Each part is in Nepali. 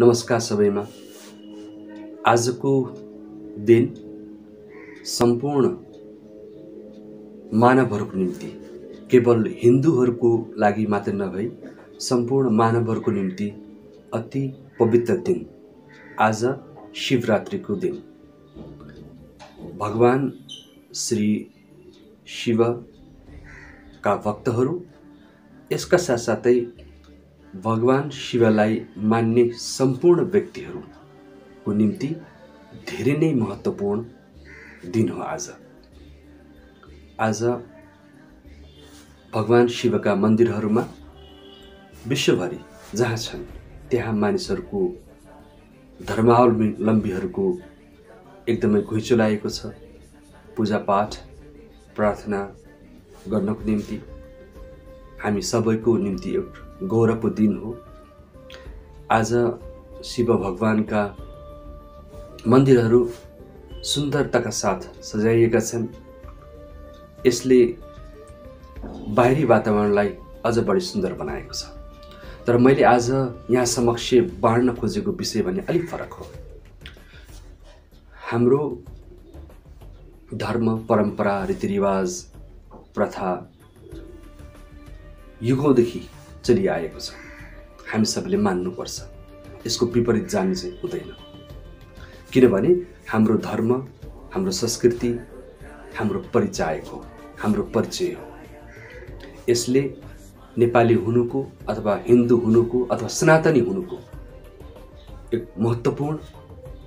नमस्कार सबैमा। आजको दिन सम्पूर्ण मानवहरूको निम्ति केवल हिन्दूहरूको लागि मात्र नभई सम्पूर्ण मानवहरूको निम्ति अति पवित्र दिन आज शिवरात्रिको दिन। भगवान् श्री शिवका भक्तहरू यसका साथसाथै भगवान् शिवलाई मान्ने सम्पूर्ण व्यक्तिहरूको निम्ति धेरै नै महत्त्वपूर्ण दिन हो आज। आज भगवान् शिवका मन्दिरहरूमा विश्वभरि जहाँ छन् त्यहाँ मानिसहरूको धर्मावलम्बीहरूको एकदमै घुइँचो लागेको छ। पूजापाठ प्रार्थना गर्नको निम्ति हामी सबैको निम्ति एउटा गौरवको दिन हो। आज शिव भगवान्का मन्दिरहरू सुन्दरताका साथ सजाइएका छन्। यसले बाहिरी वातावरणलाई अझ बढी सुन्दर बनाएको छ। तर मैले आज यहाँ समक्ष बाँड्न खोजेको विषय भने अलिक फरक हो। हाम्रो धर्म परम्परा रीतिरिवाज प्रथा युगौँदेखि चलिआएको छ। हामी सबैले मान्नुपर्छ। यसको विपरीत जानु चाहिँ हुँदैन। किनभने हाम्रो धर्म हाम्रो संस्कृति हाम्रो परिचय हो हाम्रो परिचय हो। यसले नेपाली हुनुको अथवा हिन्दू हुनुको अथवा सनातनी हुनुको एक महत्त्वपूर्ण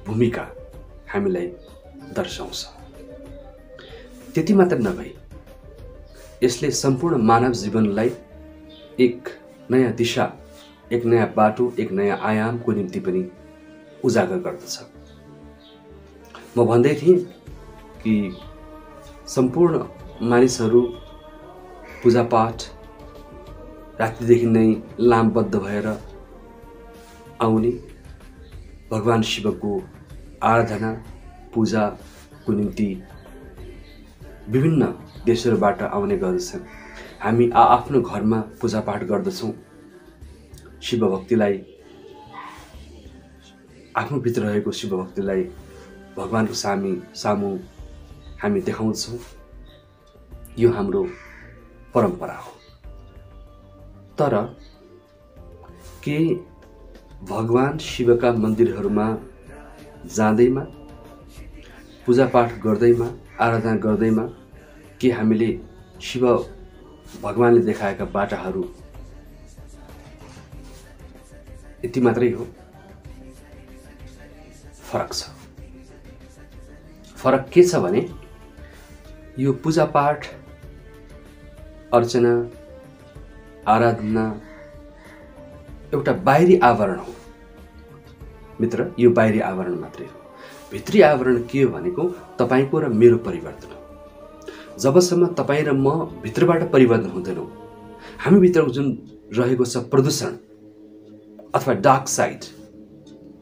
भूमिका हामीलाई दर्शाउँछ। त्यति मात्र नभई यसले सम्पूर्ण मानव जीवनलाई एक नयाँ दिशा एक नयाँ बाटो एक नयाँ आयामको निम्ति पनि उजागर गर्दछ। म भन्दै थिएँ कि सम्पूर्ण मानिसहरू पूजापाठ रातिदेखि नै लामबद्ध भएर आउने भगवान् शिवको आराधना पूजाको निम्ति विभिन्न देशहरूबाट आउने गर्दछन्। हामी आआफ्नो घरमा पूजापाठ गर्दछौँ। शिवभक्तिलाई आफ्नो भित्र रहेको शिवभक्तिलाई भगवान्को सामी सामु हामी देखाउँछौँ। यो हाम्रो परम्परा हो। तर के भगवान् शिवका मन्दिरहरूमा जाँदैमा पूजापाठ गर्दैमा आराधना गर्दैमा के हामीले शिव भगवान्ले देखाएका बाटाहरू यति मात्रै हो। फरक छ। फरक के छ भने यो पूजापाठ अर्चना आराधना एउटा बाहिरी आवरण हो। मित्र यो बाहिरी आवरण मात्रै हो। भित्री आवरण के हो भनेको तपाईँको र मेरो परिवर्तन हो। जबसम्म तपाईँ र म भित्रबाट परिवर्तन हुँदैनौँ। हामीभित्र जुन रहेको छ प्रदूषण अथवा डार्क साइड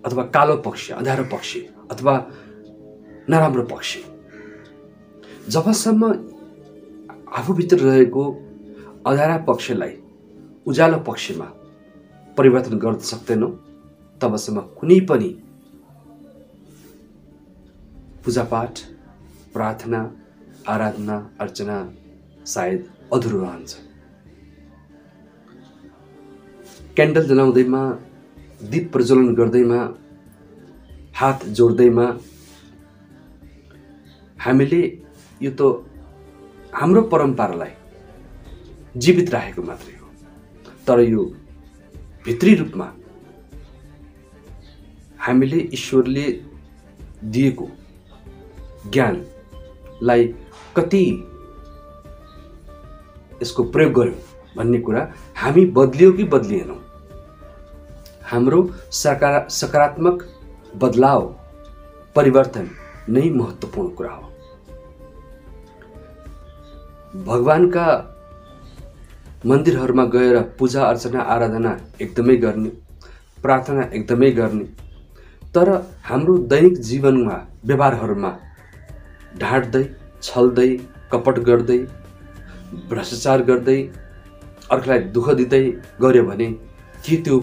अथवा कालो पक्ष अँध्यारो पक्ष अथवा नराम्रो पक्ष। जबसम्म आफूभित्र रहेको अँध्यारा पक्षलाई उज्यालो पक्षमा परिवर्तन गर्न सक्दैनौँ तबसम्म कुनै पनि पूजापाठ प्रार्थना आराधना अर्चना सायद अधुरो रहन्छ। क्यान्डल जलाउँदैमा दीप प्रज्वलन गर्दैमा हात जोड्दैमा हामीले यो त हाम्रो परम्परालाई जीवित राखेको मात्रै हो। तर यो भित्री रूपमा हामीले ईश्वरले दिएको ज्ञानलाई कति यसको प्रयोग गर्यौँ भन्ने कुरा हामी बदलियो कि बदलिएनौँ? हाम्रो सकारा सकारात्मक बदलाव परिवर्तन नै महत्त्वपूर्ण कुरा हो। भगवान्का मन्दिरहरूमा गएर पूजा अर्चना आराधना एकदमै गर्ने प्रार्थना एकदमै गर्ने तर हाम्रो दैनिक जीवनमा व्यवहारहरूमा ढाँट्दै छल्दै कपट गर्दै भ्रष्टाचार गर्दै अर्कालाई दुःख दिँदै गऱ्यो भने के त्यो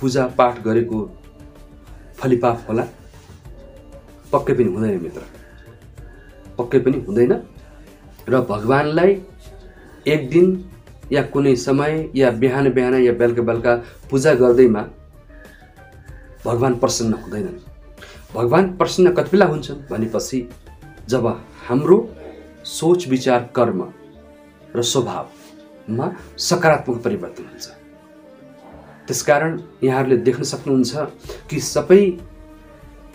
पूजापाठ गरेको फलिपाप होला? पक्कै पनि हुँदैन मित्र। पक्कै पनि हुँदैन। र भगवान्लाई एक दिन या कुनै समय या बिहान बिहान या बेलुका बेलुका पूजा गर्दैमा भगवान् प्रसन्न हुँदैनन्। भगवान् प्रसन्न कति बेला हुन्छन् भनेपछि जब हाम्रो सोच विचार कर्म र स्वभावमा सकारात्मक परिवर्तन हुन्छ। त्यसकारण यहाँहरूले देख्न सक्नुहुन्छ कि सबै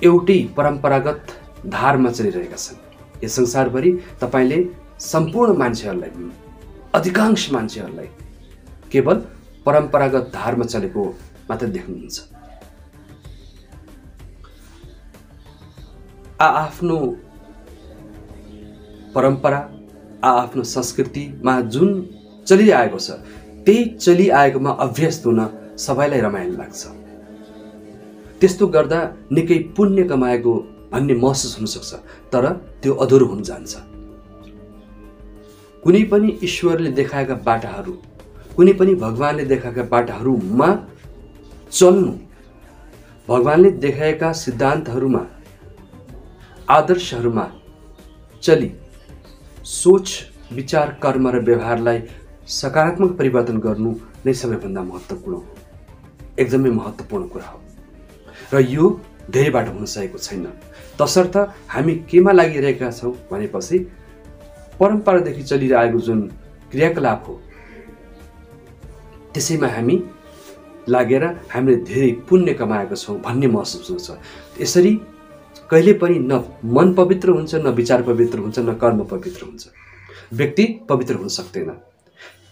एउटै परम्परागत धारमा चलिरहेका छन्। यस संसारभरि तपाईँले सम्पूर्ण मान्छेहरूलाई अधिकांश मान्छेहरूलाई केवल परम्परागत धारमा चलेको मात्र देख्नुहुन्छ। आआफ्नो परम्परा आआफ्नो संस्कृतिमा जुन चलिआएको छ त्यही चलिआएकोमा अभ्यस्त हुन सबैलाई रमाइलो लाग्छ। त्यस्तो गर्दा निकै पुण्य कमाएको भन्ने महसुस हुनसक्छ तर त्यो अधुरो हुन जान्छ। कुनै पनि ईश्वरले देखाएका बाटाहरू कुनै पनि भगवान्ले देखाएका बाटाहरूमा चल्नु भगवान्ले देखाएका सिद्धान्तहरूमा आदर्शहरूमा चली। सोच विचार कर्म र व्यवहारलाई सकारात्मक परिवर्तन गर्नु नै सबैभन्दा महत्त्वपूर्ण हो। एकदमै महत्त्वपूर्ण कुरा हो। र यो धेरै बाटो हुन सकेको छैन। तसर्थ हामी केमा लागिरहेका छौँ भनेपछि परम्परादेखि चलिरहेको जुन क्रियाकलाप हो त्यसैमा हामी लागेर हामीले धेरै पुण्य कमाएका छौँ भन्ने महसुस हुन्छ। यसरी कहिले पनि न मन पवित्र हुन्छ न विचार पवित्र हुन्छ न कर्म पवित्र हुन्छ। व्यक्ति पवित्र हुन सक्दैन।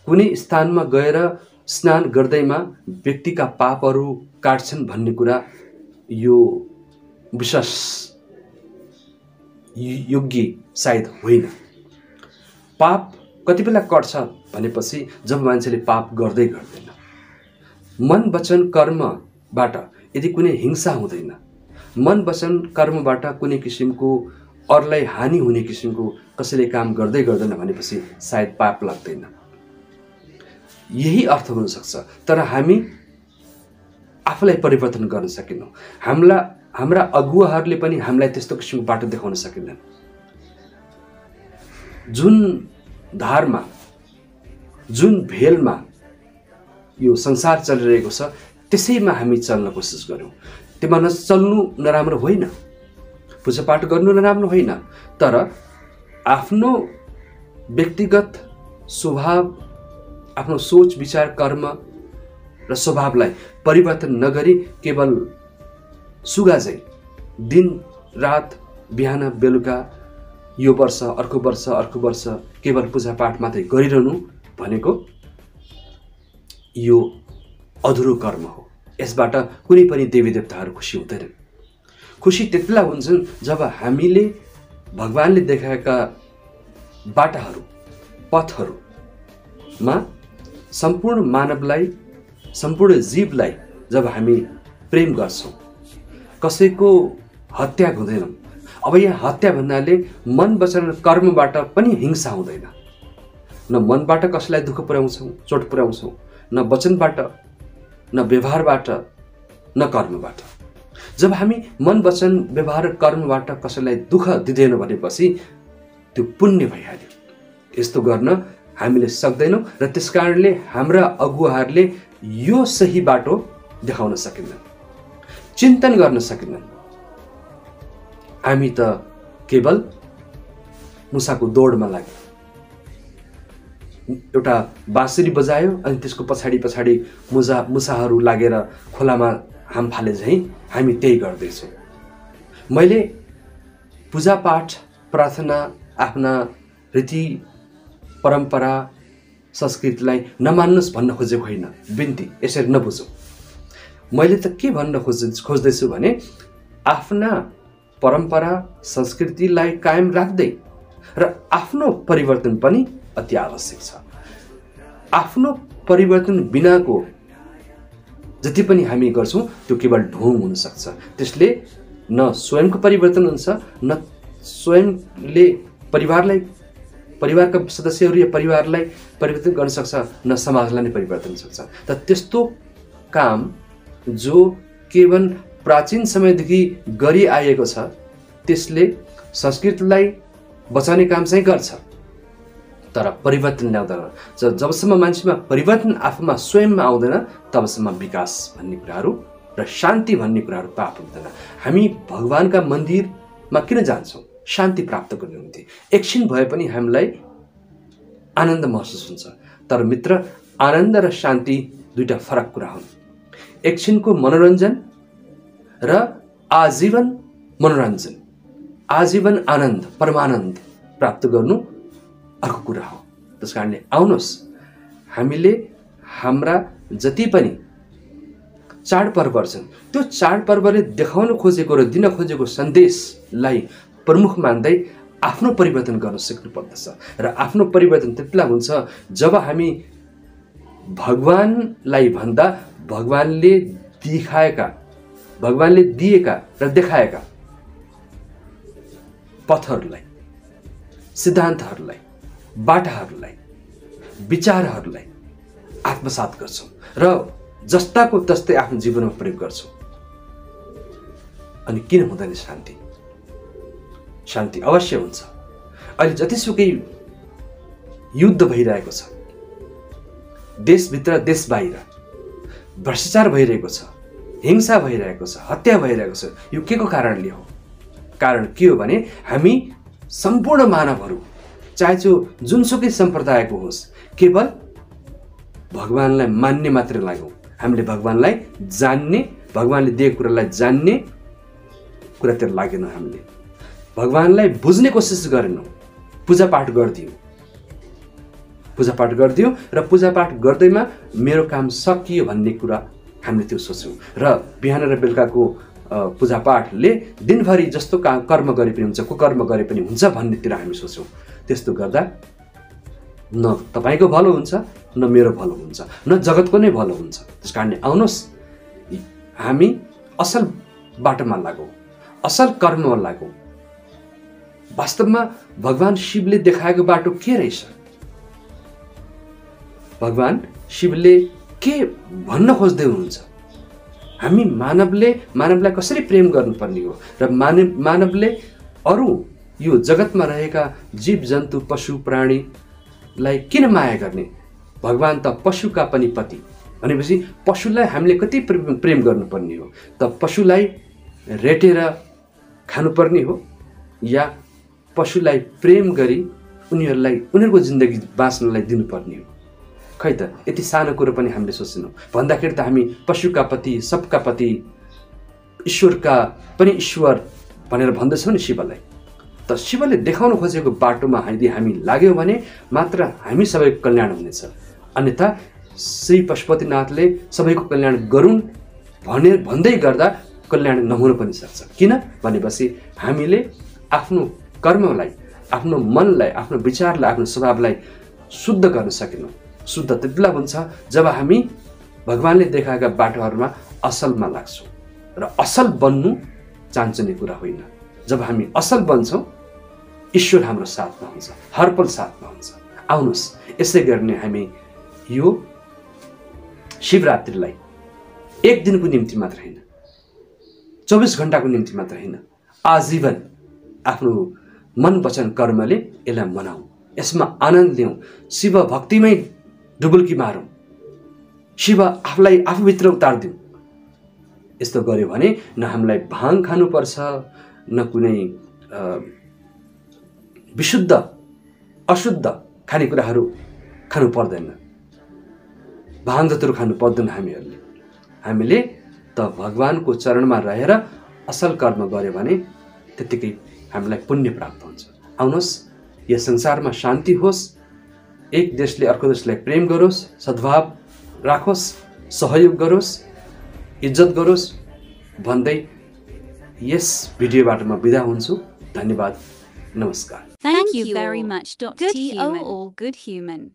कुनै स्थानमा गएर स्नान गर्दैमा व्यक्तिका पापहरू काट्छन् भन्ने कुरा यो विश्वास योग्य सायद होइन। पाप कति बेला कट्छ भनेपछि जब मान्छेले पाप गर्दै गर्दैन। मन वचन कर्मबाट यदि कुनै हिंसा हुँदैन मन वचन कर्मबाट कुनै किसिमको अरूलाई हानि हुने किसिमको कसैले काम गर्दै गर्दैन भनेपछि सायद पाप लाग्दैन। यही अर्थ हुनसक्छ। तर हामी आफूलाई परिवर्तन गर्न सकेनौँ। हाम्रा हाम्रा अगुवाहरूले पनि हामीलाई त्यस्तो किसिमको बाटो देखाउन सकेनन्। जुन धारमा जुन भेलमा यो संसार चलिरहेको छ त्यसैमा हामी चल्न कोसिस गऱ्यौँ। त्योमा नचल्नु नराम्रो होइन। पूजापाठ गर्नु नराम्रो होइन। तर आफ्नो व्यक्तिगत स्वभाव आफ्नो सोच विचार कर्म र स्वभावलाई परिवर्तन नगरी केवल सुगा चाहिँ दिन रात बिहान बेलुका यो वर्ष अर्को वर्ष अर्को वर्ष केवल पूजापाठ मात्रै गरिरहनु भनेको यो अधुरो कर्म हो। यसबाट कुनै पनि देवी देवताहरू खुसी हुँदैनन्। खुसी त्यति बेला हुन्छन् जब हामीले भगवान्ले देखाएका बाटाहरू पथहरूमा सम्पूर्ण मानवलाई सम्पूर्ण जीवलाई जब हामी प्रेम गर्छौँ कसैको हत्या हुँदैनौँ। अब यहाँ हत्या भन्नाले मन वचन कर्मबाट पनि हिंसा हुँदैन। न मनबाट कसैलाई दुःख पुर्याउँछौँ चोट पुर्याउँछौँ न वचनबाट न व्यवहारबाट न कर्मबाट। जब हामी मन वचन व्यवहार कर्मबाट कसैलाई दुःख दिँदैन भनेपछि त्यो पुण्य भइहाल्यो। यस्तो गर्न हामीले सक्दैनौँ र त्यस कारणले हाम्रा अगुवाहरूले यो सही बाटो देखाउन सकिन्न चिन्तन गर्न सकिन्न। हामी त केवल मुसाको दौडमा लाग्यो। एउटा बाँसुरी बजायो अनि त्यसको पछाडि पछाडि मुजा मुसाहरू लागेर खोलामा हाम फाले झैँ हामी त्यही गर्दैछौँ। मैले पूजापाठ प्रार्थना आफ्ना रीति परम्परा संस्कृतिलाई नमान्नुहोस् भन्न खोजेको होइन। बिन्ती यसरी नबुझौँ। मैले त के भन्न खोज खोज्दैछु भने आफ्ना परम्परा संस्कृतिलाई कायम राख्दै र आफ्नो परिवर्तन पनि अति आवश्यक छ। आफ्नो परिवर्तन बिनाको जति पनि हामी गर्छौँ त्यो केवल ढोङ हुनसक्छ त्यसले न स्वयंको परिवर्तन हुन्छ न स्वयंले परिवारलाई परिवारका सदस्यहरू या परिवारलाई परिवर्तन गर्न सक्छ न समाजलाई नै परिवर्तन सक्छ। त त्यस्तो काम जो केवल प्राचीन समयदेखि गरिआएको छ त्यसले संस्कृतिलाई बचाउने काम चाहिँ गर्छ। तर परिवर्तन ल्याउँदैन। जबसम्म मान्छेमा परिवर्तन आफूमा स्वयंमा आउँदैन तबसम्म विकास भन्ने कुराहरू र शान्ति भन्ने कुराहरू प्राप्त हुँदैन। हामी भगवान्का मन्दिरमा किन जान्छौँ? शान्ति प्राप्त गर्ने निम्ति एकछिन भए पनि हामीलाई आनन्द महसुस हुन्छ। तर मित्र आनन्द र शान्ति दुईवटा फरक कुरा हुन्। एकछिनको मनोरञ्जन र आजीवन मनोरञ्जन। आजीवन आनन्द परमानन्द प्राप्त गर्नु अर्को कुरा हो। त्यस कारणले आउनुहोस् हामीले हाम्रा जति पनि चाडपर्वहरू छन् त्यो चाडपर्वले देखाउन खोजेको र दिन खोजेको सन्देशलाई प्रमुख मान्दै आफ्नो परिवर्तन गर्न सक्नु पर्दछ र आफ्नो परिवर्तन त्यतिला हुन्छ जब हामी भगवान्लाई भन्दा भगवान्ले देखाएका भगवान्ले दिएका र देखाएका पथहरूलाई सिद्धान्तहरूलाई बाटाहरूलाई विचारहरूलाई आत्मसात गर्छौँ र जस्ताको तस्तै आफ्नो जीवनमा प्रयोग गर्छौँ। अनि किन हुँदैन शान्ति? शान्ति अवश्य हुन्छ। अहिले जतिसुकै युद्ध भइरहेको छ देशभित्र देश बाहिर भ्रष्टाचार भइरहेको छ हिंसा भइरहेको छ हत्या भइरहेको छ यो के को कारणले हो? कारण के हो भने हामी सम्पूर्ण मानवहरू चाहे त्यो जुनसुकै सम्प्रदायको होस् केवल भगवान्लाई मान्ने मात्रै लाग्यौँ हामीले भगवान्लाई जान्ने भगवान्ले दिएको कुरालाई जान्ने कुरातिर लागेनौँ हामीले। भगवान्लाई बुझ्ने कोसिस गरेनौँ। पूजापाठ गरिदियौँ। पूजापाठ गरिदियौँ र पूजापाठ गर्दैमा मेरो काम सकियो भन्ने कुरा हामीले त्यो सोच्यौँ। र बिहान र बेलुकाको पूजापाठले दिनभरि जस्तो का कर्म गरे पनि हुन्छ कुकर्म गरे पनि हुन्छ भन्नेतिर हामी सोच्यौँ त्यस्तो गर्दा न तपाईँको भलो हुन्छ न मेरो भलो हुन्छ न जगतको नै भलो हुन्छ। त्यस कारणले आउनुहोस् हामी असल बाटोमा लागौँ असल कर्ममा लागौँ। वास्तवमा भगवान् शिवले देखाएको बाटो के रहेछ? भगवान् शिवले के भन्न खोज्दै हुनुहुन्छ? हामी मानवले मानवलाई कसरी प्रेम गर्नुपर्ने हो? र मानव मानवले अरू यो जगतमा रहेका जीव जन्तु पशु प्राणीलाई किन माया गर्ने? भगवान् त पशुका पनि पति। भनेपछि पशुलाई हामीले कति प्रेम गर्नुपर्ने हो? त पशुलाई रेटेर खानुपर्ने हो या पशुलाई प्रेम गरी उनीहरूलाई उनीहरूको जिन्दगी बाँच्नलाई दिनुपर्ने हो? खै त यति सानो कुरो पनि हामीले सोचेनौँ भन्दाखेरि त हामी पशुका पति सबका पति ईश्वरका पनि ईश्वर भनेर भन्दछौँ नि शिवलाई। त शिवले देखाउन खोजेको बाटोमा यदि हामी लाग्यौँ भने मात्र हामी सबैको कल्याण हुनेछ। अन्यथा श्री पशुपतिनाथले सबैको कल्याण गरून् भने भन्दै गर्दा कल्याण नहुन पनि सक्छ। किन? भनेपछि हामीले आफ्नो कर्मलाई आफ्नो मनलाई आफ्नो विचारलाई आफ्नो स्वभावलाई शुद्ध गर्न सकेनौँ। शुद्ध त्यतिला हुन्छ जब हामी भगवान्ले देखाएका बाटोहरूमा असलमा लाग्छौँ। र असल बन्नु चान्चने कुरा होइन। जब हामी असल बन्छौँ ईश्वर हाम्रो साथमा हुन्छ हरपल साथमा हुन्छ। आउनुहोस् यसै गर्ने हामी यो शिवरात्रिलाई एक दिनको निम्ति मात्र होइन चौबिस घन्टाको निम्ति मात्र होइन आजीवन आफ्नो मन वचन कर्मले यसलाई मनाऊ यसमा आनन्द लिउँ। शिव भक्तिमै डुबुल्की मारौँ। शिव आफूलाई आफूभित्र उतारिदिउँ। यस्तो गऱ्यो भने न हामीलाई भाङ खानुपर्छ न कुनै विशुद्ध अशुद्ध खानेकुराहरू खानु पर्दैन। भाङ जत्रो खानु पर्दैन हामीहरूले। हामीले त भगवान्को चरणमा रहेर असल कर्म गऱ्यो भने त्यत्तिकै हामीलाई पुण्य प्राप्त हुन्छ। आउनुहोस् यस संसारमा शान्ति होस्। एक देशले अर्को देशलाई प्रेम गरोस् सद्भाव राखोस् सहयोग गरोस् इज्जत गरोस् भन्दै यस भिडियोबाट म बिदा हुन्छु। धन्यवाद। नमस्कार। Thank you very much, Dr. Good good human.